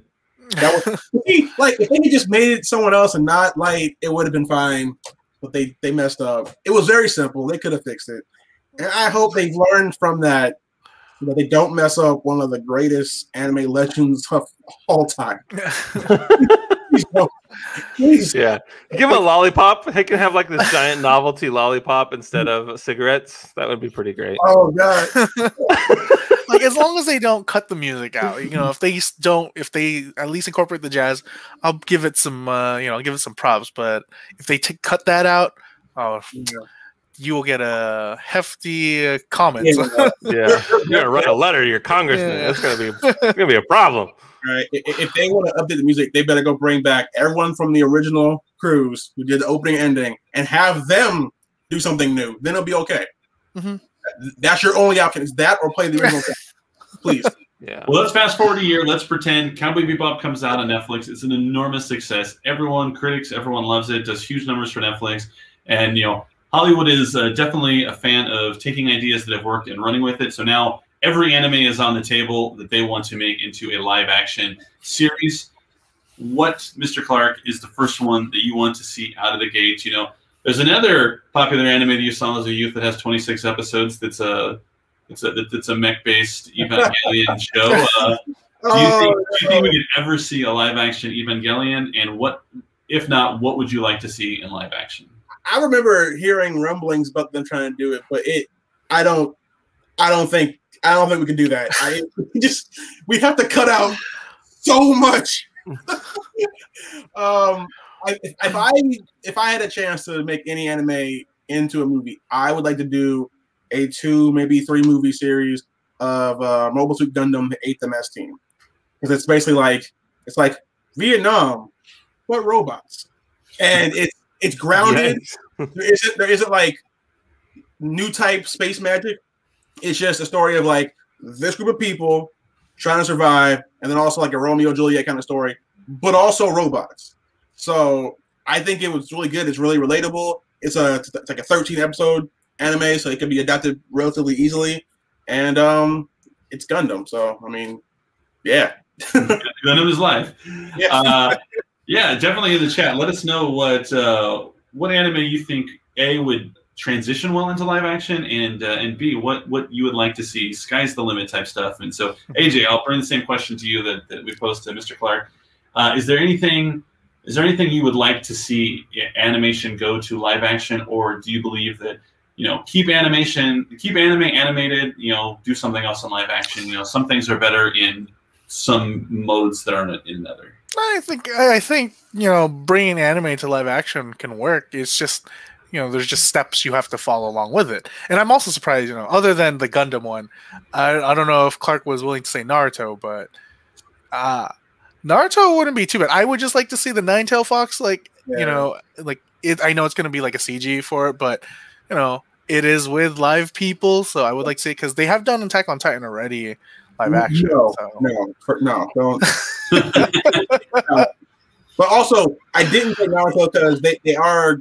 that was <laughs> like if they just made it someone else and not like it would have been fine, but they they messed up. It was very simple. They could have fixed it, and I hope they've learned from that. That they don't mess up one of the greatest anime legends of all time. <laughs> <laughs> Please. Yeah, give him a lollipop. He can have like this giant novelty lollipop instead of cigarettes. That would be pretty great. Oh god. <laughs> like as long as they don't cut the music out, you know, if they don't, if they at least incorporate the jazz, I'll give it some, uh, you know, I'll give it some props. But if they t- cut that out, oh, you will get a hefty uh, comment. Yeah, <laughs> Yeah, you're gonna write a letter to your congressman. Yeah. That's gonna be gonna be a problem. Right. I- i- If they want to update the music, they better go bring back everyone from the original crews who did the opening ending and have them do something new. Then it'll be okay. Mhm. That's your only option. Is that or play the original. <laughs> Please. Yeah, Well, let's fast forward a year. Let's pretend Cowboy Bebop comes out on Netflix. It's an enormous success. Everyone, critics, everyone loves it. Does huge numbers for Netflix, and you know Hollywood is uh, definitely a fan of taking ideas that have worked and running with it. So now every anime is on the table that they want to make into a live action series. What, Mr. Clark, is the first one that you want to see out of the gate? You know, there's another popular anime that you saw as a youth that has 26 episodes. That's a it's a it's a mech based Evangelion <laughs> show. Uh, do you Oh, think do you think we could ever see a live action Evangelion? And what, if not, what would you like to see in live action? I remember hearing rumblings about them trying to do it, but it, I don't, I don't think, I don't think we can do that. I <laughs> we just, we have to cut out so much. <laughs> um, I, if, if I, if I had a chance to make any anime into a movie, I would like to do a two, maybe three movie series of uh, Mobile Suit Gundam: The Eighth MS Team, because it's basically like it's like Vietnam, but robots, and <laughs> it's it's grounded Yes. there isn't there isn't like new type space magic. It's just a story of like this group of people trying to survive, and then also like a Romeo Juliet kind of story, but also robots. So I think it was really good. It's really relatable. It's a it's like a 13 episode anime, so it can be adapted relatively easily, and um, it's Gundam. So I mean, yeah, <laughs> Gundam is life. yeah. Uh, yeah, definitely in the chat. Let us know what uh, what anime you think a would transition well into live action, and uh, and b what what you would like to see. Sky's the limit type stuff. And so, <laughs> AJ, I'll bring the same question to you that, that we posed to Mr. Clark. Uh, is there anything? Is there anything you would like to see animation go to live action, or do you believe that you know keep animation, keep anime animated? You know, do something else in live action. You know, some things are better in some modes that aren't in other. I think I think you know bringing anime to live action can work. It's just you know there's just steps you have to follow along with it. And I'm also surprised, you know, other than the Gundam one, I I don't know if Clark was willing to say Naruto, but uh Naruto wouldn't be too bad. I would just like to see the Nine Tail Fox, like Yeah. you know, like it. I know it's going to be like a CG for it, but you know, it is with live people, so I would like to see because they have done Attack on Titan already live action. No, so. no, no, don't. <laughs> <laughs> No. But also, I didn't say Naruto because they, they are.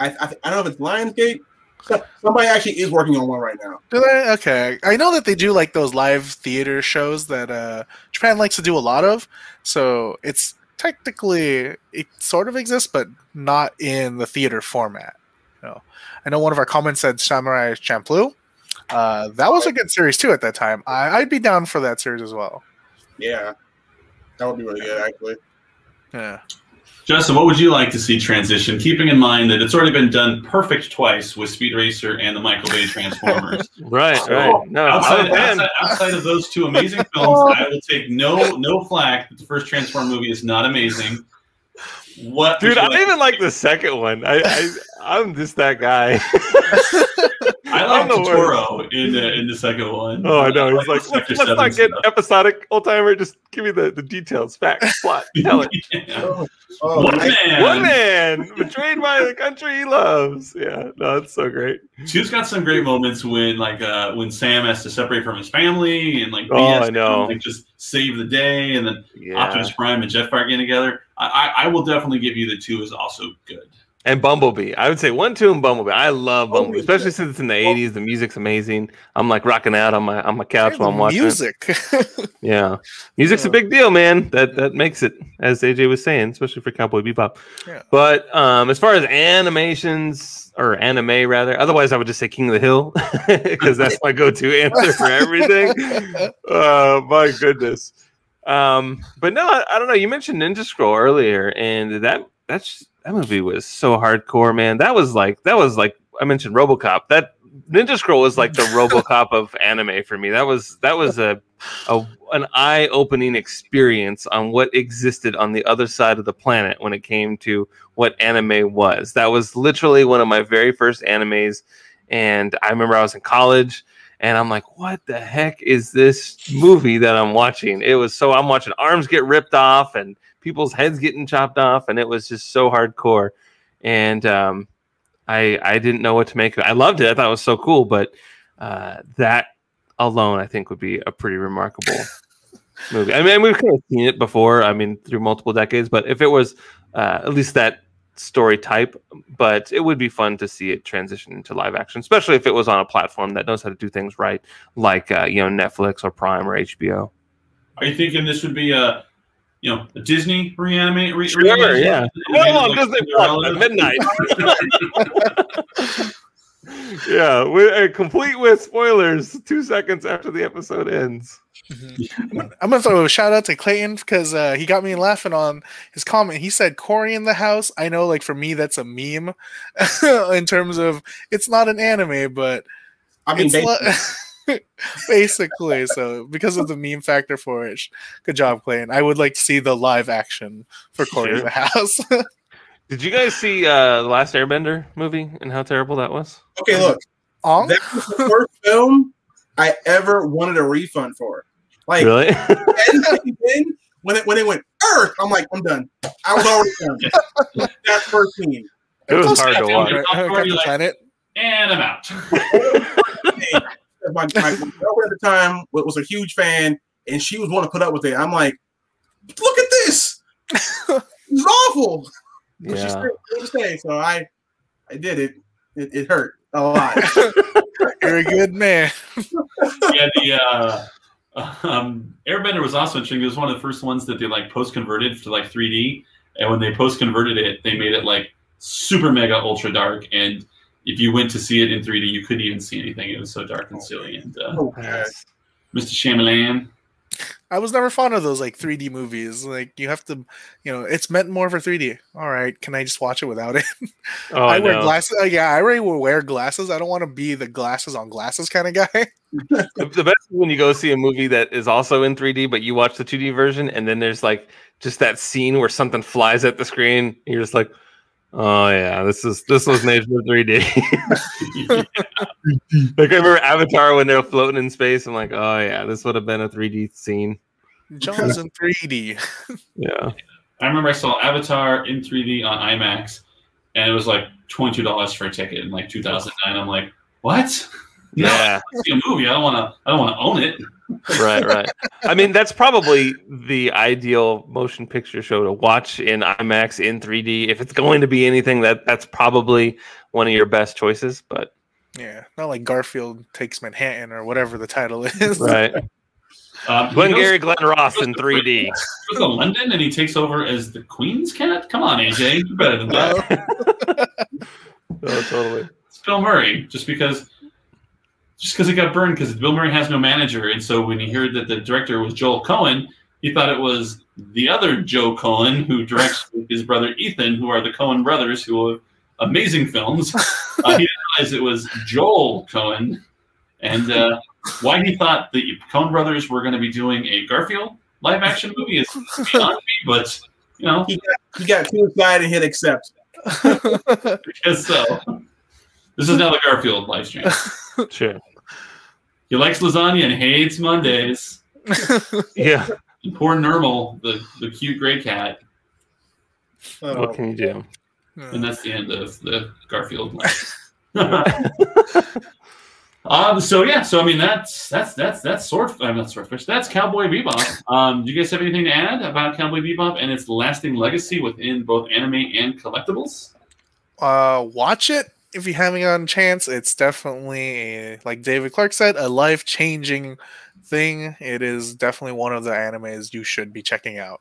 I, I I don't know if it's Lionsgate. So- Somebody actually is working on one right now. Do they? Okay. I know that they do like those live theater shows that uh, Japan likes to do a lot of. So it's technically it sort of exists, but not in the theater format. You know, I know one of our comments said Samurai Champloo. Uh, that was a good series too at that time. I, I'd be down for that series as well. Yeah, that would be really good actually. Yeah. Justin, what would you like to see transition? Keeping in mind that it's already been done perfect twice with Speed Racer and the Michael Bay Transformers. <laughs> Right, So, right. No, I'm outside, a outside, outside of those two amazing <laughs> films, I will take no no flack that the first Transform movie is not amazing. What, Dude, I like- even like the second one. I, I I'm just that guy. <laughs> I like I'm the worst. Turturro in the in the second one. Oh, I know. He's the like, Sector let's, let's not get stuff. episodic old timer. Just give me the, the details, facts, <laughs> plot, tell it. Yeah. Oh, One I- man. One man betrayed by the country he loves. Yeah, no, it's so great. Two's got some great moments when like uh when Sam has to separate from his family and like Oh, BS I know. like just save the day and then Yeah. Optimus Prime and Jetfire getting together. I, I I will definitely give you the two is also good. And Bumblebee. I would say one, two, and Bumblebee. I love Oh, Bumblebee, especially yeah. since it's in the '80s. The music's amazing. I'm like rocking out on my on my couch while I'm watching. music. <laughs> Yeah, music's a big deal, man. That that makes it, as AJ was saying, especially for Cowboy Bebop. Yeah. But um, as far as animations or anime rather, otherwise I would just say King of the Hill <laughs> because that's my go-to answer for everything. <laughs> Oh my goodness. Um, but no, I, I don't know. You mentioned Ninja Scroll earlier, and that that's that movie was so hardcore, man. That was like that was like I mentioned RoboCop. That Ninja Scroll was like the <laughs> RoboCop of anime for me. That was that was a, a an eye-opening experience on what existed on the other side of the planet when it came to what anime was. That was literally one of my very first animes, and I remember I was in college. And I'm like, what the heck is this movie that I'm watching? It was so I'm watching arms get ripped off and people's heads getting chopped off, and it was just so hardcore. And um, I I didn't know what to make of it. I loved it. I thought it was so cool, but uh, that alone I think would be a pretty remarkable <laughs> movie. I mean, we've kind of seen it before. I mean, through multiple decades, but if it was uh, at least that story type, but it would be fun to see it transition into live action, especially if it was on a platform that knows how to do things right, like uh, you know Netflix or Prime or HBO. Are you thinking this would be a you know a Disney reanimate? Re- Sure, reanimation? yeah. Is it Well, on like Disney Plus Cinderella? at midnight. <laughs> yeah, with, uh, complete with spoilers. Two seconds after the episode ends. I'm gonna- I'm gonna throw a shout out to Clayton because uh, he got me laughing on his comment. He said Corey in the house. I know, like for me, that's a meme <laughs> in terms of it's not an anime, but I mean, it's <laughs> <laughs> basically. So because of the meme factor for it, good job, Clayton. I would like to see the live action for Corey in Sure. the house. <laughs> Did you guys see uh, the last Airbender movie and how terrible that was? okay, look, Ong? that was the first film I ever wanted a refund for. Like, Really? <laughs> anything then, when it when it went Earth, I'm like, I'm done. I was already done. that first scene. it was Close hard to watch. Right, Popcorn, like- Planet. And I'm out. My, my girlfriend at the time was a huge fan, and she was want to put up with it. I'm like, look at this. It's awful. But she Yeah. still still stay, so I I did it. It, it hurt a lot. <laughs> You're a good man. yeah, the uh, um, Airbender was also interesting. It was one of the first ones that they like post converted to like 3D, and when they post converted it, they made it like super mega ultra dark. And if you went to see it in 3D, you couldn't even see anything. It was so dark and silly. And uh, oh, God. Mr. Shyamalan, I was never fond of those like 3D movies. Like you have to, you know, it's meant more for 3D. All right, can I just watch it without it? <laughs> Oh, I I wear know. glasses. Uh, yeah, I already will wear glasses. I don't want to be the glasses on glasses kind of guy. <laughs> The, the best is when you go see a movie that is also in 3D, but you watch the 2D version, and then there's like just that scene where something flies at the screen. And you're just like, oh yeah, this is this was made for 3D. like I remember Avatar when they're floating in space. I'm like, oh yeah, this would have been a 3D scene. Jaws in 3D. <laughs> Yeah. I remember I saw Avatar in 3D on IMAX, and it was like twenty two dollars for a ticket in like 2009. I'm like, what? No, Yeah. I see a movie. I don't want to. I don't want to own it. right, right. I mean, that's probably the ideal motion picture show to watch in IMAX in 3D. If it's going to be anything, that that's probably one of your best choices. But Yeah, not like Garfield takes Manhattan or whatever the title is. <laughs> right, Um, Glenn Gary, Glen Ross in 3D. He goes to London and he takes over as the Queen's cat. Come on, AJ, you're better than that. <laughs> Oh, totally. It's Bill Murray, just because. Just because it got burned, because Bill Murray has no manager, and so when he heard that the director was Joel Cohen, he thought it was the other Joe Coen who directs with his brother Ethan, who are the Coen brothers, who have amazing films. <laughs> Uh, he didn't it was Joel Cohen, and uh, why he thought the Coen brothers were going to be doing a Garfield live action movie is beyond me, but you know, He got too excited and hit accept. <laughs> because so. This is now the Garfield live stream. Sure. He likes lasagna and hates Mondays. <laughs> Yeah. And poor Nermal, the, the cute gray cat. Oh, What can you do? And that's the end of the Garfield. <laughs> <laughs> um. So yeah. So I mean, that's that's that's that's sword. I'm not swordfish. That's Cowboy Bebop. Um. Do you guys have anything to add about Cowboy Bebop and its lasting legacy within both anime and collectibles? uh, watch it if you haven't gotten a chance. It's definitely, a, like David Clark said, a life changing thing. It is definitely one of the animes you should be checking out.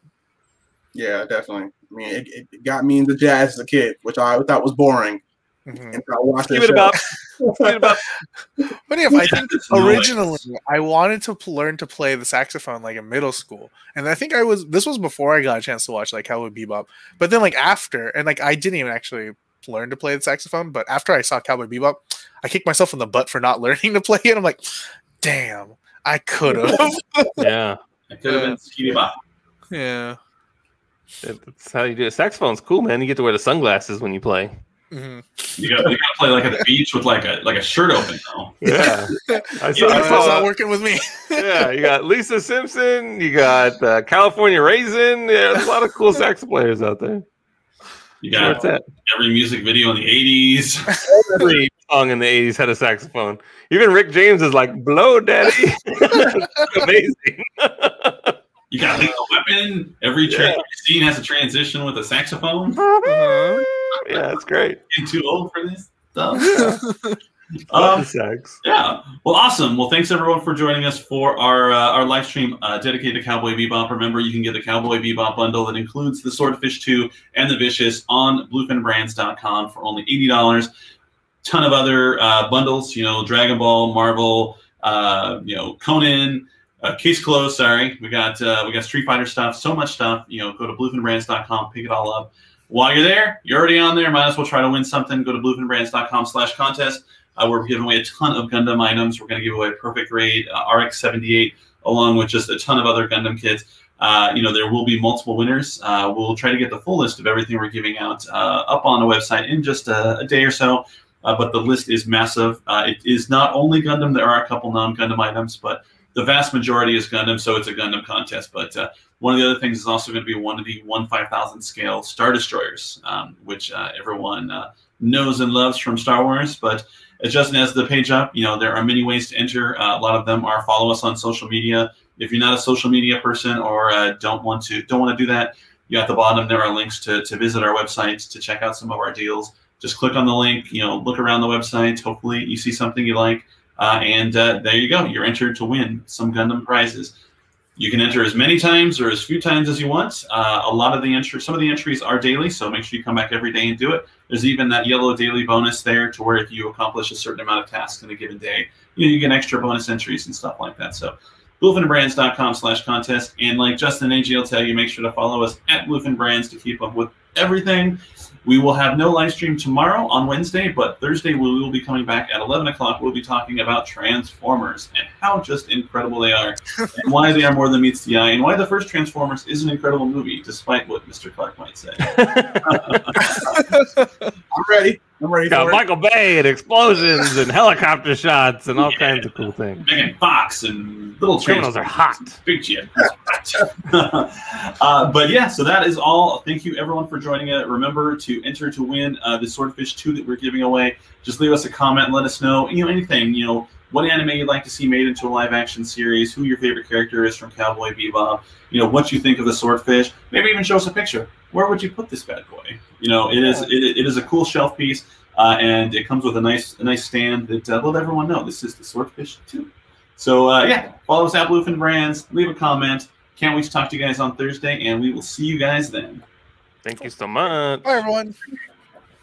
yeah, definitely. I mean, it, it got me into jazz as a kid, which I thought was boring. Mhm. And I watched Give that it about. About. <laughs> But yeah, I think There's no way. originally I wanted to p- learn to play the saxophone like in middle school, and I think I was this was before I got a chance to watch like Cowboy Bebop. But then like after, and like I didn't even actually learn to play the saxophone. But after I saw Cowboy Bebop, I kicked myself in the butt for not <laughs> learning to play it. I'm like, damn, I could have. <laughs> Yeah. It could have been Skitty Bop. yeah. That- That's how you do it. Saxophone's cool, man. You get to wear the sunglasses when you play. Mhm. You got you got to play like at the beach with like a like a shirt open though. <laughs> Yeah. I saw, Yeah, I That's saw not working with me. yeah, you got Lisa Simpson, you got uh, California Raisin. Yeah, there's a lot of cool sax players out there. You Where got it's at. every music video in the '80s. <laughs> Every song in the 80s had a saxophone. Even Rick James is like, blow daddy. <laughs> Amazing. You got Lethal Weapon. Every tra- scene has a transition with a saxophone. Uh-huh. yeah, it's great. Getting too old for this stuff. <laughs> Um, the yeah. Well, awesome. Well, thanks everyone for joining us for our uh, our live stream uh, dedicated to Cowboy Bebop. Remember, you can get the Cowboy Bebop bundle that includes the Swordfish 2 and the Vicious on bluefinbrands.com for only eighty dollars. ton of other uh, bundles. You know, Dragon Ball, Marvel, uh, you know, Conan. Uh, case closed. Sorry, we got uh, we got Street Fighter stuff. So much stuff. You know, go to bluefinbrands.com, pick it all up. While you're there, you're already on there. Might as well try to win something. Go to bluefinbrands.com/contest. Uh, we're giving away a ton of Gundam items. We're going to give away a Perfect Grade uh, RX-78 along with just a ton of other Gundam kits. Uh, you know, there will be multiple winners. Uh, we'll try to get the full list of everything we're giving out uh, up on the website in just a, a day or so. Uh, but the list is massive. Uh, it is not only Gundam. There are a couple non-Gundam items, but the vast majority is Gundam, so it's a Gundam contest. But uh, one of the other things is also going to be one of the one five thousand scale Star Destroyers, um, which everyone knows and loves from Star Wars. But as the page up, you know, there are many ways to enter. a lot of them are follow us on social media if you're not a social media person or uh, don't want to don't want to do that, you know, at the bottom there are links to, to visit our website to check out some of our deals. Just click on the link, you know, look around the website. Hopefully, you see something you like, uh, and uh, there you go. You're entered to win some Gundam prizes. You can enter as many times or as few times as you want. Uh, a lot of the entries, some of the entries are daily, so make sure you come back every day and do it. There's even that yellow daily bonus there to where if you accomplish a certain amount of tasks in a given day, you know, you get extra bonus entries and stuff like that. So bluefinbrands.com slash contest. And like Justin AG will tell you, make sure to follow us at bluefinbrands to keep up with everything. We will have no live stream tomorrow on Wednesday, but Thursday we will be coming back at 11 o'clock. We'll be talking about Transformers and how just incredible they are, <laughs> and why they are more than meets the eye, and why the first Transformers is an incredible movie, despite what Mr. Clark might say. <laughs> <laughs> I'm ready. I'm ready. Got Michael Bay and explosions and helicopter shots and all yeah. kinds of cool things. Megan Fox and little criminals are hot. Big Jim. <laughs> uh, but yeah, so that is all. Thank you everyone for joining it. Remember to enter to win uh, the Swordfish 2 that we're giving away. Just leave us a comment. Let us know, you know, anything, you know, what anime you'd like to see made into a live action series, who your favorite character is from Cowboy Bebop, you know, what you think of the swordfish. Maybe even show us a picture. Where would you put this bad boy? You know, it is it, it is a cool shelf piece, uh, and it comes with a nice a nice stand that uh, let everyone know this is the Swordfish 2. So uh, yeah, follow us at Bluefin Brands. Leave a comment. Can't wait to talk to you guys on Thursday, and we will see you guys then. Thank you so much. Bye everyone.